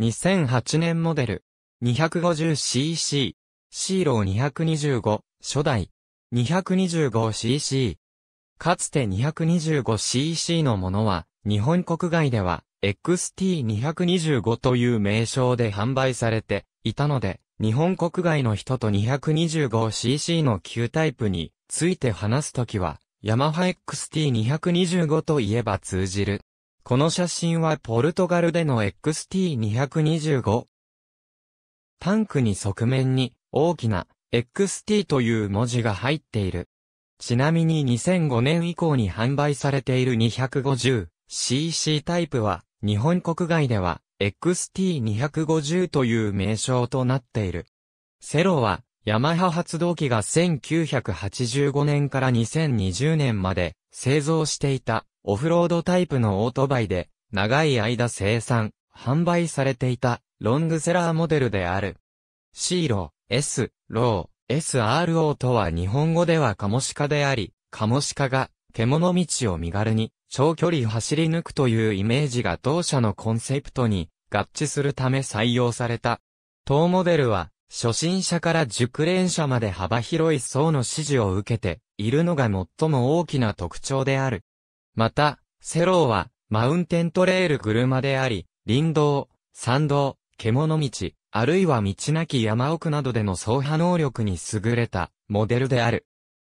2008年モデル。250cc。シーロー225、初代。225cc。かつて 225cc のものは、日本国外では、XT225 という名称で販売されていたので、日本国外の人と 225cc の旧タイプについて話すときは、ヤマハ XT225 といえば通じる。この写真はポルトガルでの XT225。タンクに側面に大きな XT という文字が入っている。ちなみに2005年以降に販売されている 250cc タイプは日本国外では XT250 という名称となっている。セロはヤマハ発動機が1985年から2020年まで製造していたオフロードタイプのオートバイで長い間生産、販売されていたロングセラーモデルである。シーロ、S、ロー、SRO とは日本語ではカモシカであり、カモシカが獣道を身軽に長距離走り抜くというイメージが当社のコンセプトに合致するため採用された。当モデルは初心者から熟練者まで幅広い層の支持を受けているのが最も大きな特徴である。また、セローはマウンテントレール車であり、林道、山道、獣道、あるいは道なき山奥などでの走破能力に優れたモデルである。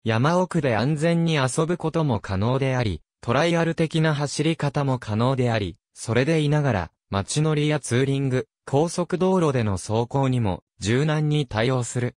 山奥で安全に遊ぶことも可能であり、トライアル的な走り方も可能であり、それでいながら、街乗りやツーリング、高速道路での走行にも柔軟に対応する。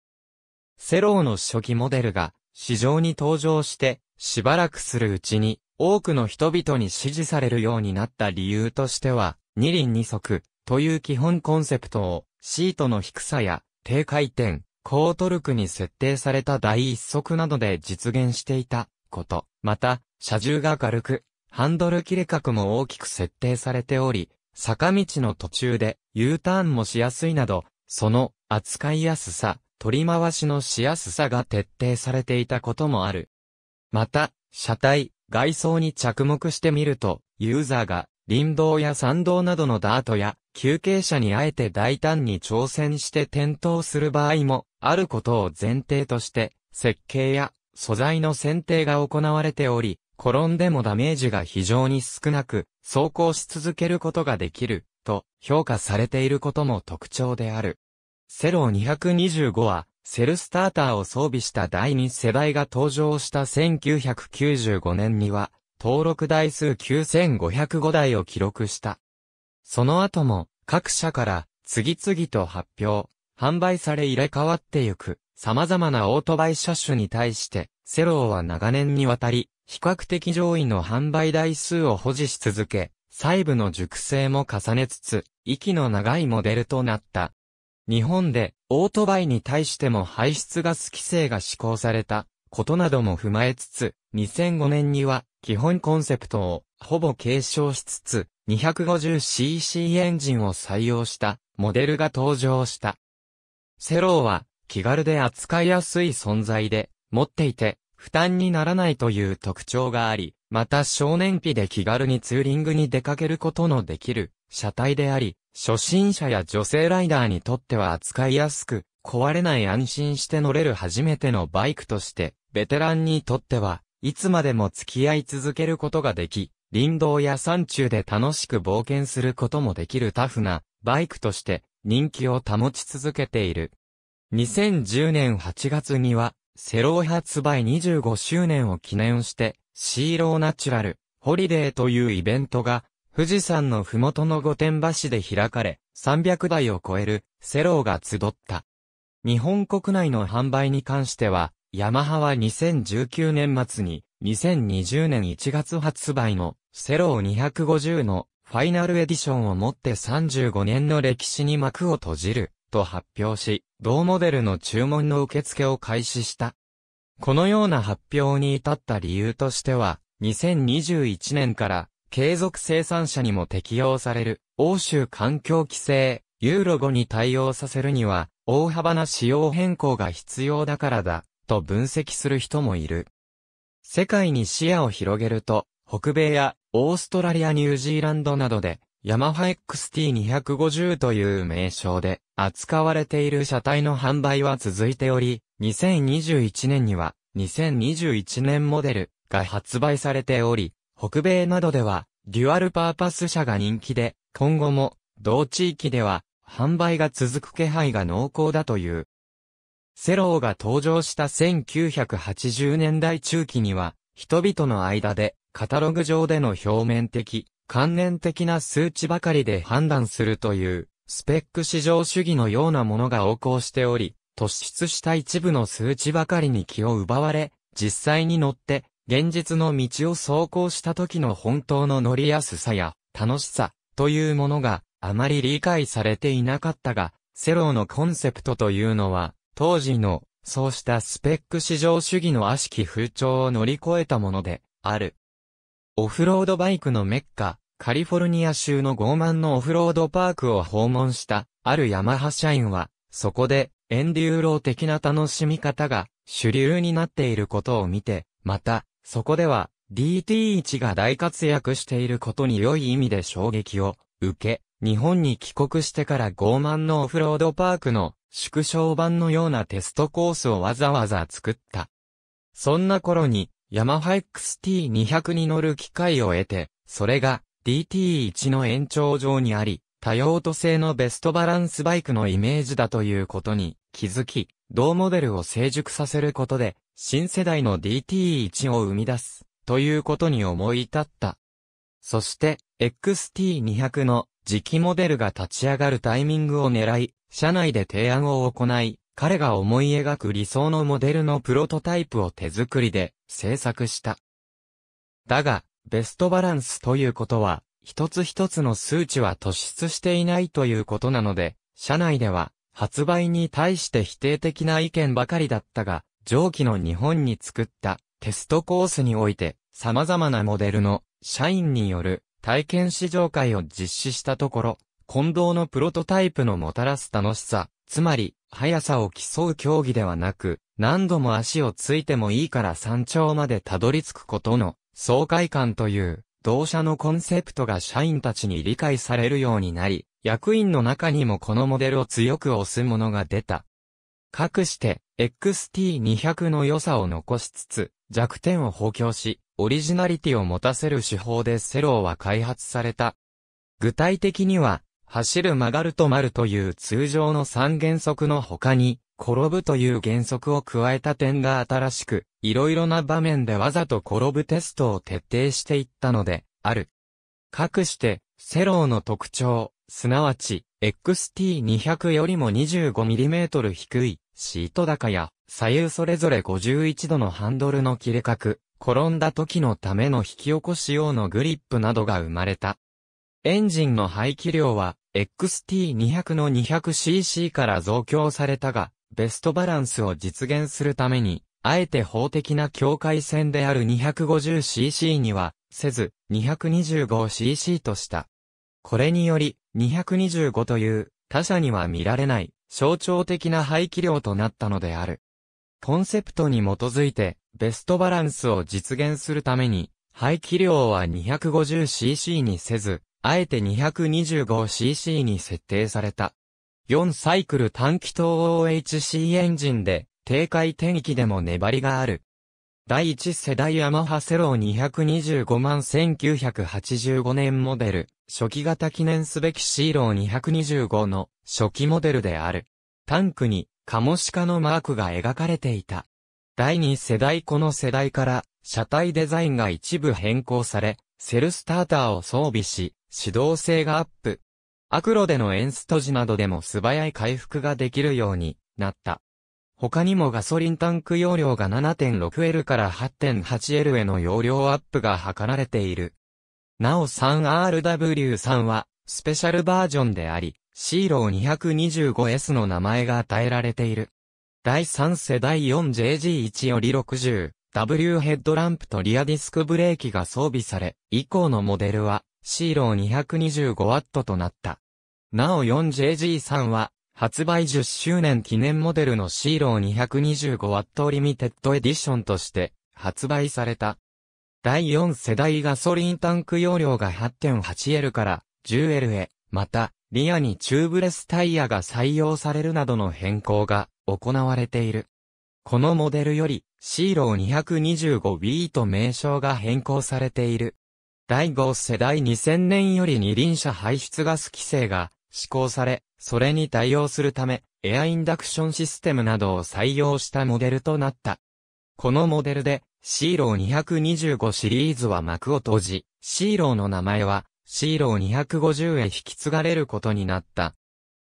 セローの初期モデルが市場に登場してしばらくするうちに多くの人々に支持されるようになった理由としては二輪二足という基本コンセプトをシートの低さや低回転、高トルクに設定された第一足などで実現していたこと。また、車重が軽く、ハンドル切れ角も大きく設定されており、坂道の途中で U ターンもしやすいなど、その扱いやすさ、取り回しのしやすさが徹底されていたこともある。また、車体、外装に着目してみると、ユーザーが林道や山道などのダートや休憩車にあえて大胆に挑戦して転倒する場合もあることを前提として設計や素材の選定が行われており、転んでもダメージが非常に少なく、走行し続けることができる、と評価されていることも特徴である。セロー225は、セルスターターを装備した第2世代が登場した1995年には、登録台数9505台を記録した。その後も、各社から次々と発表、販売され入れ替わってゆく、様々なオートバイ車種に対して、セローは長年にわたり、比較的上位の販売台数を保持し続け、細部の熟成も重ねつつ、息の長いモデルとなった。日本でオートバイに対しても排出ガス規制が施行された。ことなども踏まえつつ、2005年には基本コンセプトをほぼ継承しつつ、250cc エンジンを採用した。モデルが登場した。セローは気軽で扱いやすい存在で、持っていて、負担にならないという特徴があり、また少年期で気軽にツーリングに出かけることのできる。車体であり、初心者や女性ライダーにとっては扱いやすく、壊れない安心して乗れる初めてのバイクとして、ベテランにとっては、いつまでも付き合い続けることができ、林道や山中で楽しく冒険することもできるタフなバイクとして人気を保ち続けている。2010年8月には、セロー発売25周年を記念して、セローナチュラル、ホリデーというイベントが、富士山のふもとの御殿場市で開かれ、300台を超えるセローが集った。日本国内の販売に関しては、ヤマハは2019年末に、2020年1月発売のセロー250のファイナルエディションをもって35年の歴史に幕を閉じる。と発表し、同モデルの注文の受付を開始した。このような発表に至った理由としては、2021年から継続生産者にも適用される欧州環境規制ユーロ5に対応させるには大幅な仕様変更が必要だからだと分析する人もいる。世界に視野を広げると北米やオーストラリアニュージーランドなどでヤマハ XT250 という名称で扱われている車体の販売は続いており、2021年には2021年モデルが発売されており、北米などではデュアルパーパス車が人気で、今後も同地域では販売が続く気配が濃厚だという。セローが登場した1980年代中期には、人々の間でカタログ上での表面的、観念的な数値ばかりで判断するという、スペック市場主義のようなものが横行しており、突出した一部の数値ばかりに気を奪われ、実際に乗って、現実の道を走行した時の本当の乗りやすさや楽しさというものがあまり理解されていなかったが、セローのコンセプトというのは、当時のそうしたスペック市場主義の悪しき風潮を乗り越えたものである。オフロードバイクのメッカ、カリフォルニア州の傲慢のオフロードパークを訪問したあるヤマハ社員は、そこでエンデューロー的な楽しみ方が主流になっていることを見て、また、そこでは DT1 が大活躍していることに良い意味で衝撃を受け、日本に帰国してから傲慢のオフロードパークの縮小版のようなテストコースをわざわざ作った。そんな頃に、ヤマハ XT200 に乗る機会を得て、それが DT1 の延長上にあり、多用途性のベストバランスバイクのイメージだということに気づき、同モデルを成熟させることで、新世代の DT1 を生み出す、ということに思い至った。そして、XT200 の次期モデルが立ち上がるタイミングを狙い、社内で提案を行い、彼が思い描く理想のモデルのプロトタイプを手作りで制作した。だが、ベストバランスということは、一つ一つの数値は突出していないということなので、社内では発売に対して否定的な意見ばかりだったが、上記の日本に作ったテストコースにおいて様々なモデルの社員による体験試乗会を実施したところ、近藤のプロトタイプのもたらす楽しさ、つまり速さを競う競技ではなく、何度も足をついてもいいから山頂までたどり着くことの爽快感という同社のコンセプトが社員たちに理解されるようになり、役員の中にもこのモデルを強く推すものが出た。かくして、XT200 の良さを残しつつ、弱点を補強し、オリジナリティを持たせる手法でセローは開発された。具体的には、走る曲がる止まるという通常の3原則の他に、転ぶという原則を加えた点が新しく、いろいろな場面でわざと転ぶテストを徹底していったので、ある。かくして、セローの特徴、すなわち、XT200 よりも 25mm 低い、シート高や、左右それぞれ51度のハンドルの切れ角、転んだ時のための引き起こし用のグリップなどが生まれた。エンジンの排気量は、XT200 の 200cc から増強されたが、ベストバランスを実現するために、あえて法的な境界線である 250cc には、せず、225cc とした。これにより、225という他社には見られない象徴的な排気量となったのである。コンセプトに基づいてベストバランスを実現するために排気量は 250cc にせず、あえて 225cc に設定された。4サイクル短気筒 OHC エンジンで低回転域でも粘りがある。第1世代ヤマハセロー225万1985年モデル、初期型記念すべきシーロー225の初期モデルである。タンクにカモシカのマークが描かれていた。第2世代この世代から車体デザインが一部変更され、セルスターターを装備し、指導性がアップ。アクロでのエンスト時などでも素早い回復ができるようになった。他にもガソリンタンク容量が 7.6L から 8.8L への容量アップが図られている。なお 3RW3 は、スペシャルバージョンであり、シーロー 225S の名前が与えられている。第3世代 4JG1 より 60W ヘッドランプとリアディスクブレーキが装備され、以降のモデルは、シーロー 225W となった。なお 4JG3 は、発売10周年記念モデルのシーロー 225W リミテッドエディションとして発売された。第4世代ガソリンタンク容量が 8.8L から 10Lへ、また、リアにチューブレスタイヤが採用されるなどの変更が行われている。このモデルより、セロー 225B と名称が変更されている。第5世代2000年より二輪車排出ガス規制が施行され、それに対応するため、エアインダクションシステムなどを採用したモデルとなった。このモデルで、シーロー225シリーズは幕を閉じ、シーローの名前は、シーロー250へ引き継がれることになった。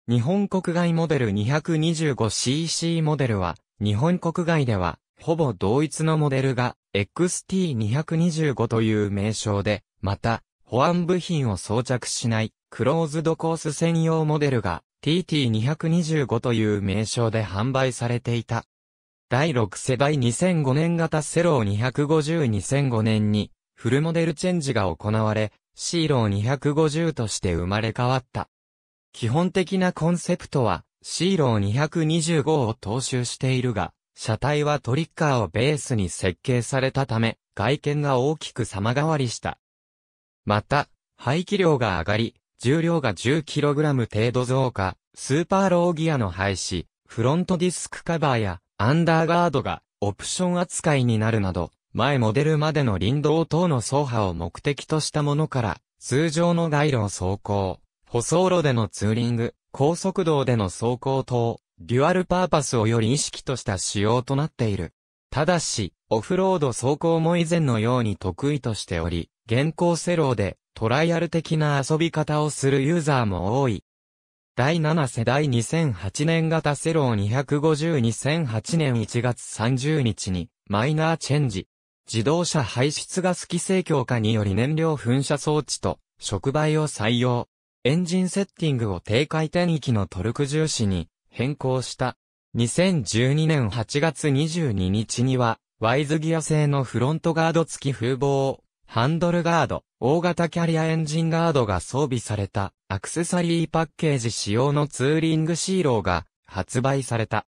日本国外モデル 225cc モデルは、日本国外では、ほぼ同一のモデルが、XT225 という名称で、また、保安部品を装着しない、クローズドコース専用モデルが、TT225 という名称で販売されていた。第6世代2005年型セロー250-2005年に、フルモデルチェンジが行われ、シーロー250として生まれ変わった。基本的なコンセプトは、シーロー225を踏襲しているが、車体はトリッカーをベースに設計されたため、外見が大きく様変わりした。また、排気量が上がり、重量が 10kg 程度増加、スーパーローギアの廃止、フロントディスクカバーやアンダーガードがオプション扱いになるなど、前モデルまでの林道等の走破を目的としたものから、通常の街路走行、舗装路でのツーリング、高速道での走行等、デュアルパーパスをより意識した仕様となっている。ただし、オフロード走行も以前のように得意としており、現行セローでトライアル的な遊び方をするユーザーも多い。第7世代2008年型セロー250-2008年1月30日にマイナーチェンジ。自動車排出ガス規制強化により燃料噴射装置と触媒を採用。エンジンセッティングを低回転域のトルク重視に変更した。2012年8月22日には、ワイズギア製のフロントガード付き風防、ハンドルガード、大型キャリアエンジンガードが装備されたアクセサリーパッケージ仕様のツーリングシーローが発売された。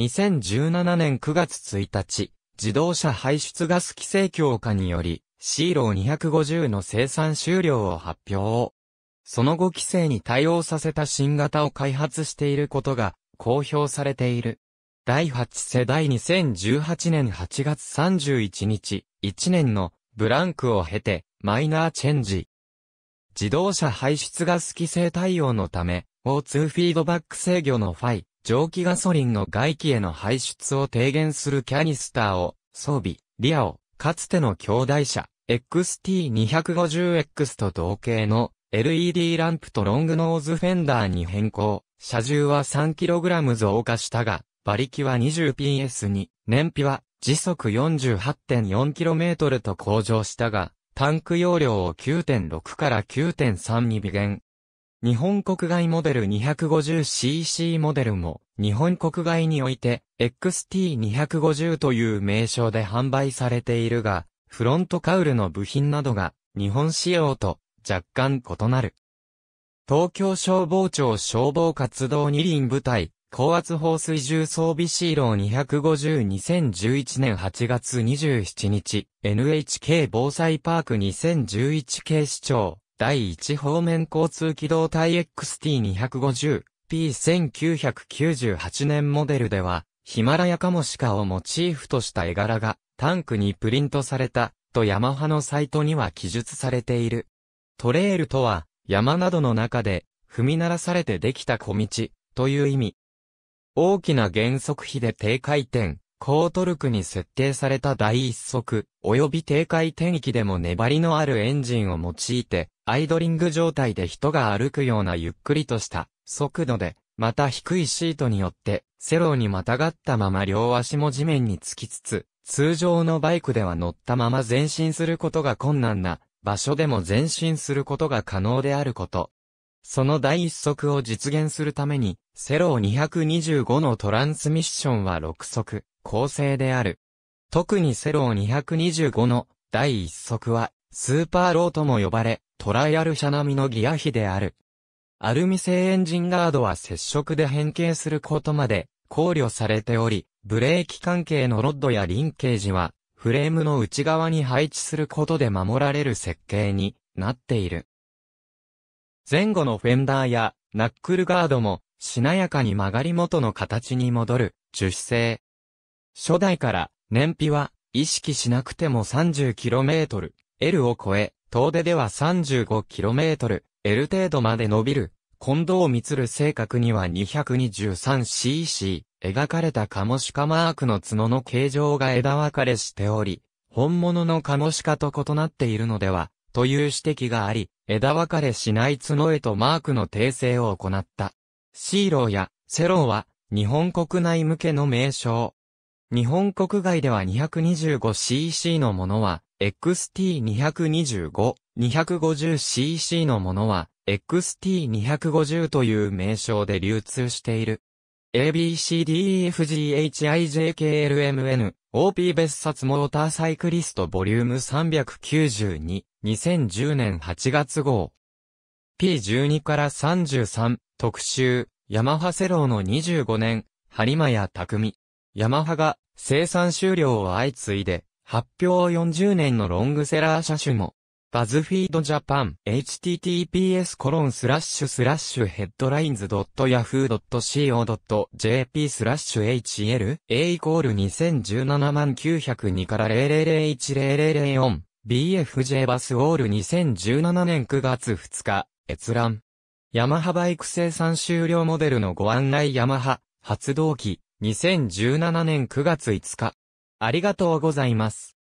2017年9月1日、自動車排出ガス規制強化により、シーロー250の生産終了を発表。その後規制に対応させた新型を開発していることが公表されている。第8世代2018年8月31日、1年のブランクを経てマイナーチェンジ。自動車排出ガス規制対応のため、O2 フィードバック制御のファイ、蒸気ガソリンの外気への排出を低減するキャニスターを装備、リアを、かつての兄弟車、XT250X と同型の LED ランプとロングノーズフェンダーに変更。車重は 3kg 増加したが、馬力は 20PS に、燃費は時速 48.4km と向上したが、タンク容量を9.6から9.3に微減。日本国外モデル 250cc モデルも、日本国外において、XT250 という名称で販売されているが、フロントカウルの部品などが、日本仕様と若干異なる。東京消防庁消防活動二輪部隊、高圧放水重装備シーロー250-2011年8月27日、NHK 防災パーク2011警視庁、第1方面交通機動隊 XT250、P1998 年モデルでは、ヒマラヤカモシカをモチーフとした絵柄がタンクにプリントされたとヤマハのサイトには記述されている。トレールとは、山などの中で、踏み鳴らされてできた小道、という意味。大きな減速比で低回転、高トルクに設定された第一速、及び低回転域でも粘りのあるエンジンを用いて、アイドリング状態で人が歩くようなゆっくりとした速度で、また低いシートによって、セローにまたがったまま両足も地面につきつつ、通常のバイクでは乗ったまま前進することが困難な場所でも前進することが可能であること。その第一速を実現するために、セロー225のトランスミッションは6速、構成である。特にセロー225の第一速は、スーパーローとも呼ばれ、トライアル車並みのギア比である。アルミ製エンジンガードは接触で変形することまで考慮されており、ブレーキ関係のロッドやリンケージはフレームの内側に配置することで守られる設計になっている。前後のフェンダーやナックルガードもしなやかに曲がり元の形に戻る樹脂製。初代から燃費は意識しなくても 30km、L を超え、遠出では 35km、L 程度まで伸びる。近藤光正確には 223cc、描かれたカモシカマークの角の形状が枝分かれしており、本物のカモシカと異なっているのでは、という指摘があり、枝分かれしない角へとマークの訂正を行った。シーローやセローは日本国内向けの名称。日本国外では 225cc のものは XT225、250cc のものは XT250 という名称で流通している。ABCDEFGHIJKLMN OP 別冊モーターサイクリストボリューム392 2010年8月号。P12 から33特集ヤマハセローの25年播磨屋匠。ヤマハが生産終了を相次いで発表40年のロングセラー車種も。バズフィードジャパン https コロンスラッシュスラッシュヘッドラインズ .yahoo.co.jp スラッシュ hl a イコール2017万902から00010004 BFJ バスオール2017年9月2日閲覧ヤマハバイク生産終了モデルのご案内ヤマハ発動機2017年9月5日ありがとうございます。